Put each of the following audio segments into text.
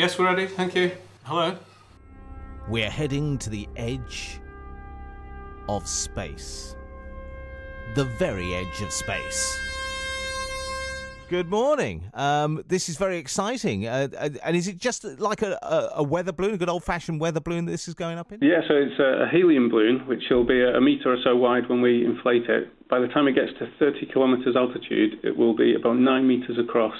Yes, we're ready. Thank you. Hello. We're heading to the edge of space. The very edge of space. Good morning. Um, this is very exciting. Uh, uh, and is it just like a, a, a weather balloon, a good old fashioned weather balloon that this is going up in? Yeah, so it's a, a helium balloon, which will be a, a metre or so wide when we inflate it. By the time it gets to 30 kilometres altitude, it will be about 9 metres across.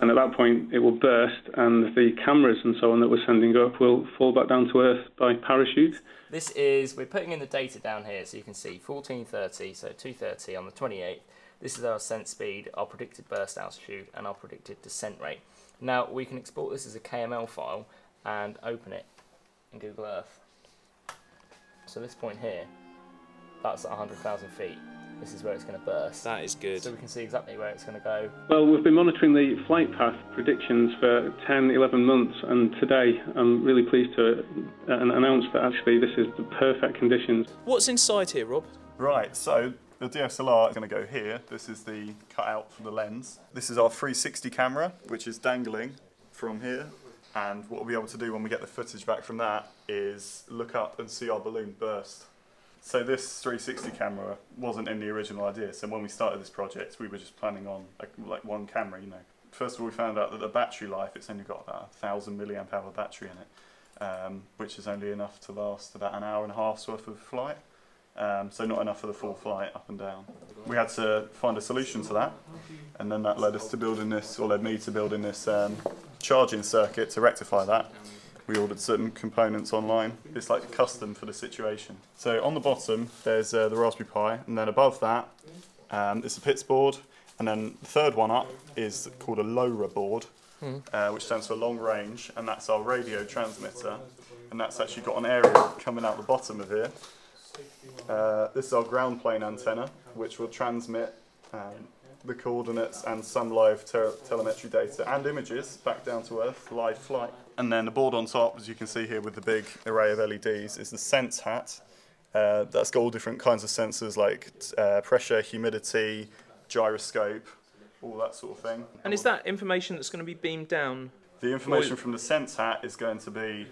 And at that point, it will burst, and the cameras and so on that we're sending up will fall back down to Earth by parachute. This is, we're putting in the data down here so you can see 1430, so 230 on the 28th. This is our ascent speed, our predicted burst altitude, and our predicted descent rate. Now, we can export this as a KML file and open it in Google Earth. So this point here, that's at 100,000 feet. This is where it's going to burst. That is good. So we can see exactly where it's going to go. Well, we've been monitoring the flight path predictions for 10, 11 months, and today I'm really pleased to uh, announce that actually this is the perfect conditions. What's inside here, Rob? Right, so the DSLR is going to go here. This is the cutout for the lens. This is our 360 camera, which is dangling from here. And what we'll be able to do when we get the footage back from that is look up and see our balloon burst. So this 360 camera wasn't in the original idea. So when we started this project, we were just planning on like, like one camera, you know. First of all, we found out that the battery life, it's only got about a thousand milliamp hour battery in it, um, which is only enough to last about an hour and a half's worth of flight. Um, so not enough for the full flight up and down. We had to find a solution to that, and then that led us to building this, or led me to building this um, charging circuit to rectify that. We ordered certain components online. It's like custom for the situation. So on the bottom, there's uh, the Raspberry Pi, and then above that, um, it's a PITS board, and then the third one up is called a LoRa board, uh, which stands for long range, and that's our radio transmitter, and that's actually got an aerial coming out the bottom of here. Uh, this is our ground plane antenna, which will transmit um, the coordinates and some live te- telemetry data and images back down to Earth, live flight. And then the board on top, as you can see here with the big array of LEDs, is the Sense Hat. Uh, that's got all different kinds of sensors like uh, pressure, humidity, gyroscope, all that sort of thing. And is that information that's going to be beamed down? The information from the Sense Hat is going to be,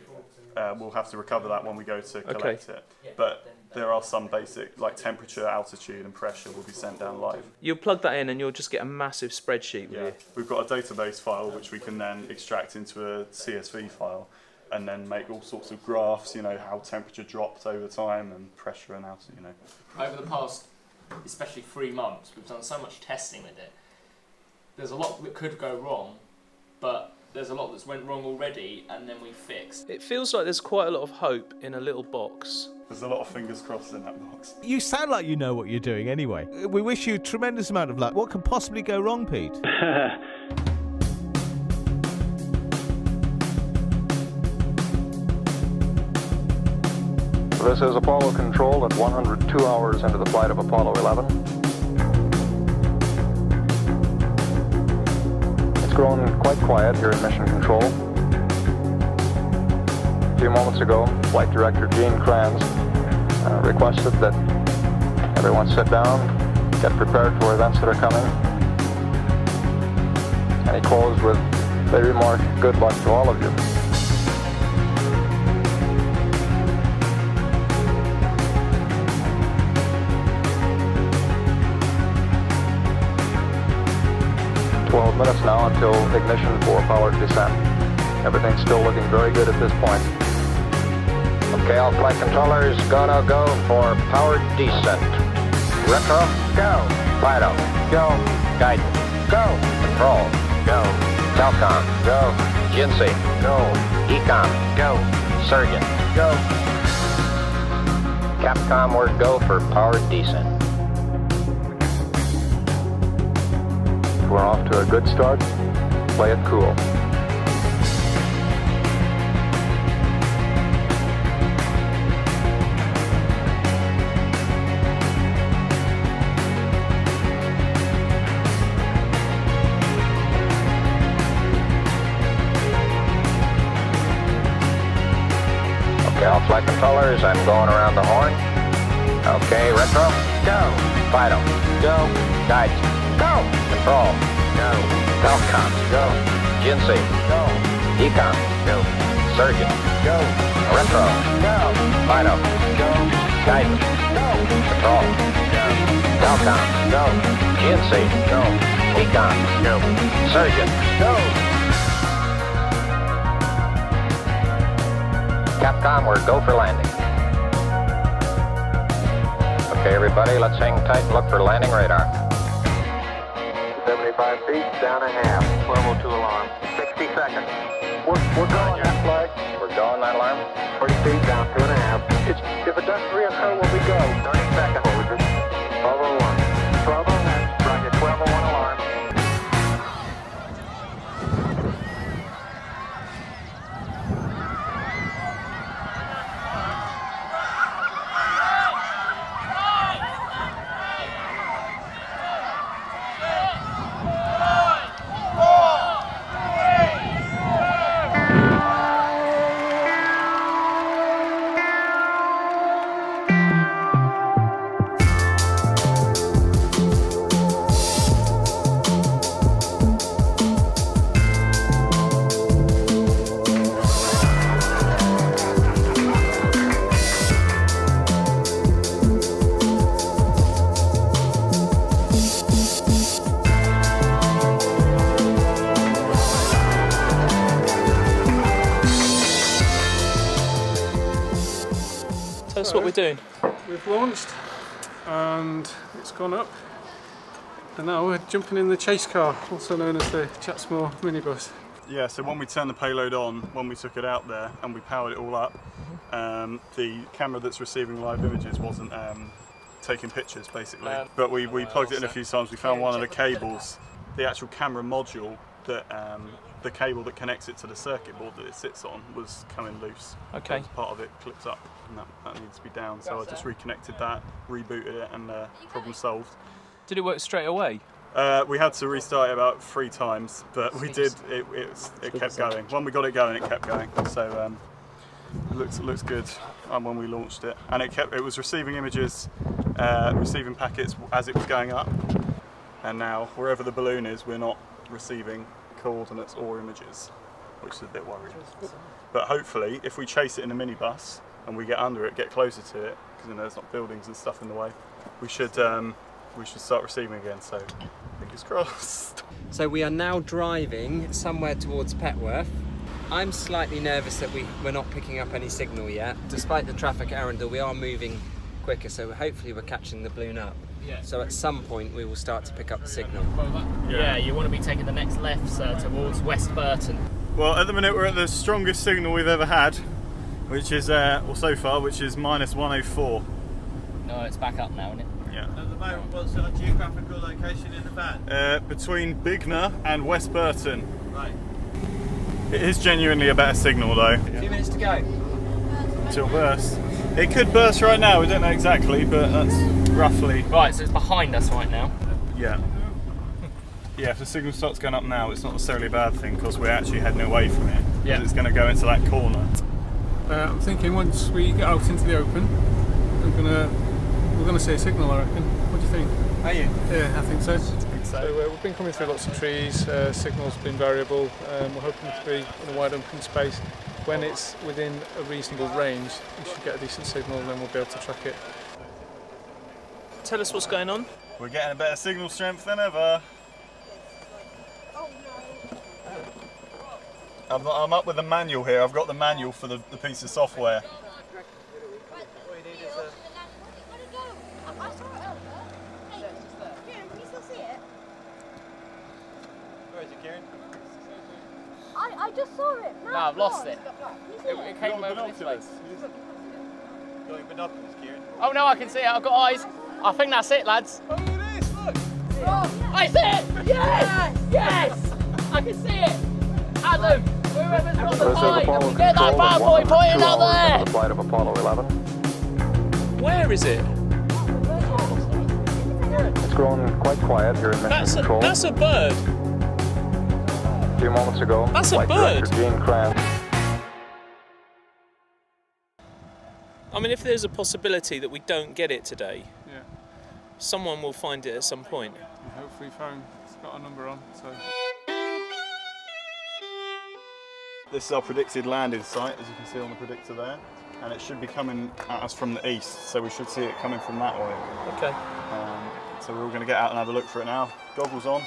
uh, we'll have to recover that when we go to collect it. But there are some basic, like temperature, altitude, and pressure will be sent down live. You'll plug that in and you'll just get a massive spreadsheet with Yeah. you. We've got a database file which we can then extract into a CSV file and then make all sorts of graphs, you know, how temperature dropped over time and pressure and altitude, you know. Over the past, especially three months, we've done so much testing with it. There's a lot that could go wrong, but there's a lot that's went wrong already, and then we fixed. It feels like there's quite a lot of hope in a little box. There's a lot of fingers crossed in that box. You sound like you know what you're doing anyway. We wish you a tremendous amount of luck. What can possibly go wrong, Pete? This is Apollo Control at 102 hours into the flight of Apollo 11. It's grown quite quiet here in Mission Control. A few moments ago, Flight Director Gene Kranz uh, requested that everyone sit down, get prepared for events that are coming. And he closed with the remark, good luck to all of you. Twelve minutes now until ignition for powered descent. Everything's still looking very good at this point. Okay, all flight controllers, gonna go for powered descent. Retro, go. Fido, go. Guidance, go. Control, go. Telcom, go. GNC, go. EECOM, go. Surgeon, go. Capcom, we're go for powered descent. We're off to a good start. Play it cool. All I'm going around the horn. Okay, retro. Go. Fido. Go. Guide. Go. Control. Go. Telcom. Go. GNC. Go. EECOM. Go. Surgeon. Go. Retro. Go. Fido. Go. Guidance. Go. Control. Go. Telcom. Go. GNC. Go. EECOM. Go. Surgeon. Go. Capcom, we're go for landing. Okay, everybody, let's hang tight and look for landing radar. 75 feet, down a half. Level 2 alarm. 60 seconds. We're, we're going that flag. We're going that alarm. 40 feet, down two and a half. It's, if it doesn't reoccur, will we go? 30 seconds. Tell us what we're doing. We've launched and it's gone up. And now we're jumping in the chase car, also known as the Chatsmore minibus. Yeah, so when we turned the payload on, when we took it out there and we powered it all up, um, the camera that's receiving live images wasn't um, taking pictures basically. Um, but we, we plugged it in a few times, we found one of the cables, the actual camera module that um, the cable that connects it to the circuit board that it sits on was coming loose. Okay. Part of it clips up and that, that needs to be down. So I just reconnected that, rebooted it and uh, problem solved. Did it work straight away? Uh, we had to restart it about three times, but we did. It, it, it kept going. When we got it going, it kept going. So um, it looks it looks good. um, when we launched it, and it kept it was receiving images, uh, receiving packets as it was going up, and now wherever the balloon is, we're not receiving coordinates or images, which is a bit worrying. But hopefully, if we chase it in a minibus and we get under it, get closer to it, because you know there's not buildings and stuff in the way, we should um, we should start receiving again. So fingers crossed. So we are now driving somewhere towards Petworth. I'm slightly nervous that we, we're not picking up any signal yet. Despite the traffic at Arundel, we are moving quicker, so hopefully we're catching the balloon up. Yeah. So at some point we will start to pick up the signal. Yeah, you want to be taking the next left, sir, towards West Burton. Well, at the minute we're at the strongest signal we've ever had, which is, uh, well, so far, which is minus 104. No, it's back up now, isn't it? Yeah. At the moment, what's our geographical location in the van? Uh, between Bignor and West Burton. Right. It is genuinely a better signal though. A few minutes to go. Till burst. It could burst right now, we don't know exactly, but that's roughly. Right, so it's behind us right now. Yeah. Yeah, if the signal starts going up now, it's not necessarily a bad thing because we're actually heading away from it. Yeah. It's going to go into that corner. Uh, I'm thinking once we get out into the open, I'm gonna we're gonna see a signal. I reckon. What do you think? Are you? Yeah, I think so. So uh, we've been coming through lots of trees. Uh, signal's been variable. Um, we're hoping to be in a wide open space. When it's within a reasonable range, we should get a decent signal, and then we'll be able to track it. Tell us what's going on. We're getting a better signal strength than ever. I'm, I'm up with the manual here. I've got the manual for the, the piece of software. Where is it, Kieran? I, I just saw it. No, I've lost it. It, it came over this way. Got your binoculars, Kieran. Oh no, I can see it. I've got eyes. I think that's it, lads. Oh, it is, look! Oh, I see it! Yes! Yes! I can see it! Adam, whoever's got the This eye, get that bad boy pointing out there! The flight of Apollo 11. Where is it? It's grown quite quiet here in Mission That's a, Control. that's a bird. A few moments ago, That's a Flight bird. Director Gene Kranz I mean, if there's a possibility that we don't get it today, Yeah. someone will find it at some point. And hopefully phone it's got a number on. So This is our predicted landing site, as you can see on the predictor there, and it should be coming at us from the east, so we should see it coming from that way. Okay. Um, so we're all going to get out and have a look for it now. Goggles on.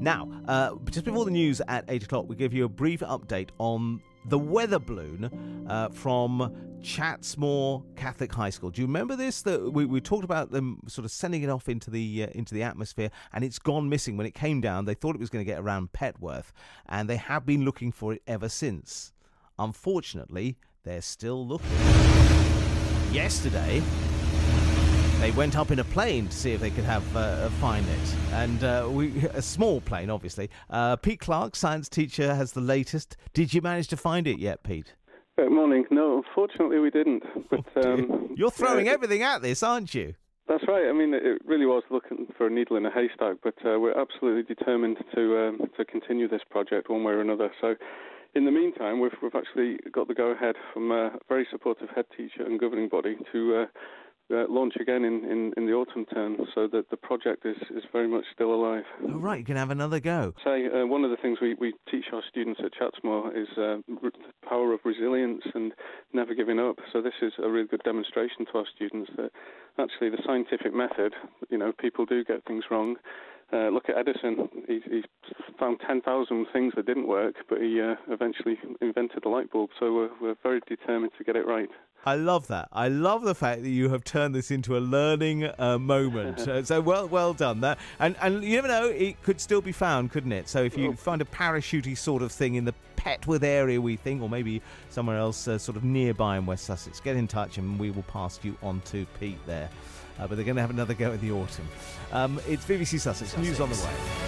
Now, uh, just before the news at 8 o'clock, we give you a brief update on the weather balloon uh, from Chatsmore Catholic High School. Do you remember this? That we, we talked about them sort of sending it off into the uh, into the atmosphere, and it's gone missing. When it came down, they thought it was going to get around Petworth, and they have been looking for it ever since. Unfortunately, they're still looking. Yesterday, they went up in a plane to see if they could have uh, find it, and uh, we a small plane, obviously. Uh, Pete Clark, science teacher, has the latest. Did you manage to find it yet, Pete? Good morning. No, unfortunately we didn't. But um, You're throwing yeah, everything at this, aren't you? That's right. I mean, it really was looking for a needle in a haystack, but uh, we're absolutely determined to um, to continue this project one way or another. So, in the meantime, we've we've actually got the go ahead from a very supportive head teacher and governing body to. Uh, uh, launch again in, in, in the autumn term, so that the project is, is very much still alive. Oh, right, you can have another go. Say uh, one of the things we, we teach our students at Chatsmore is uh, the power of resilience and never giving up. So this is a really good demonstration to our students that actually the scientific method, you know, people do get things wrong. Uh, look at Edison. He, he found 10,000 things that didn't work, but he uh, eventually invented the light bulb. So we're, we're very determined to get it right. I love that. I love the fact that you have turned this into a learning uh, moment. uh, so well, well done. That and and you never know, it could still be found, couldn't it? So if you find a parachutey sort of thing in the Petworth area, we think, or maybe somewhere else, uh, sort of nearby in West Sussex, get in touch and we will pass you on to Pete there. Uh, but they're going to have another go in the autumn. Um, it's BBC Sussex, news on the way.